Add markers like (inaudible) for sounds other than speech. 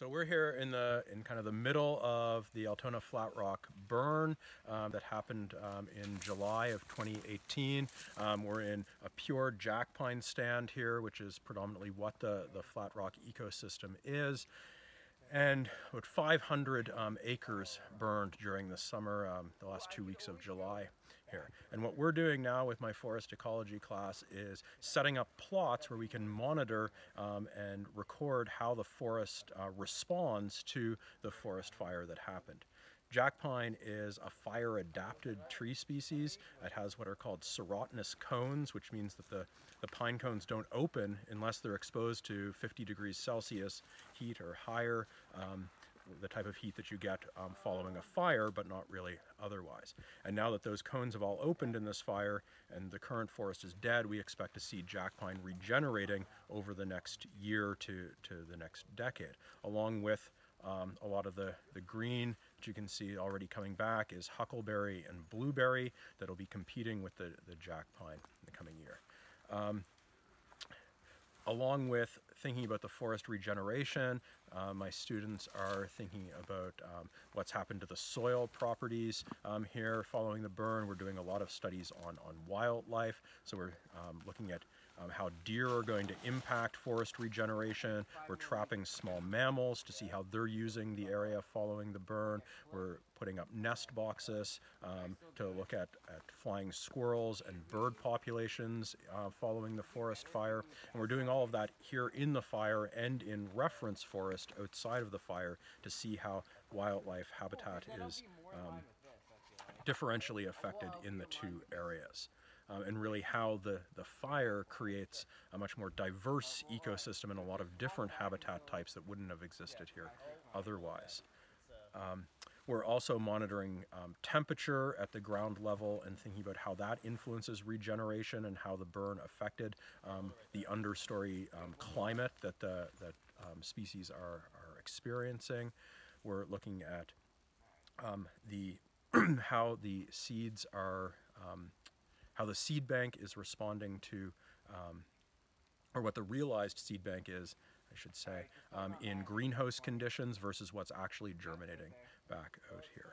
So we're here in the in kind of the middle of the Altona Flat Rock burn um, that happened um, in July of 2018. Um, we're in a pure jack pine stand here, which is predominantly what the, the Flat Rock ecosystem is. And about 500 um, acres burned during the summer, um, the last two weeks of July here. And what we're doing now with my forest ecology class is setting up plots where we can monitor um, and record how the forest uh, responds to the forest fire that happened. Jack pine is a fire adapted tree species. It has what are called serotinous cones, which means that the, the pine cones don't open unless they're exposed to 50 degrees Celsius heat or higher. Um, the type of heat that you get um, following a fire, but not really otherwise. And now that those cones have all opened in this fire and the current forest is dead, we expect to see jack pine regenerating over the next year to, to the next decade, along with um, a lot of the, the green you can see already coming back is huckleberry and blueberry that'll be competing with the, the jack pine in the coming year. Um, along with thinking about the forest regeneration, uh, my students are thinking about um, what's happened to the soil properties um, here following the burn. We're doing a lot of studies on, on wildlife, so we're um, looking at um, how deer are going to impact forest regeneration. We're trapping small mammals to see how they're using the area following the burn. We're putting up nest boxes um, to look at, at flying squirrels and bird populations uh, following the forest fire. And we're doing all of that here in the fire and in reference forest outside of the fire to see how wildlife habitat is um, differentially affected in the two areas um, and really how the, the fire creates a much more diverse ecosystem and a lot of different habitat types that wouldn't have existed here otherwise. Um, we're also monitoring um, temperature at the ground level and thinking about how that influences regeneration and how the burn affected um, the understory um, climate that the that um, species are, are experiencing. We're looking at um, the (clears throat) how the seeds are how the seed bank is responding to, um, or what the realized seed bank is, I should say, um, in greenhouse conditions versus what's actually germinating back out here.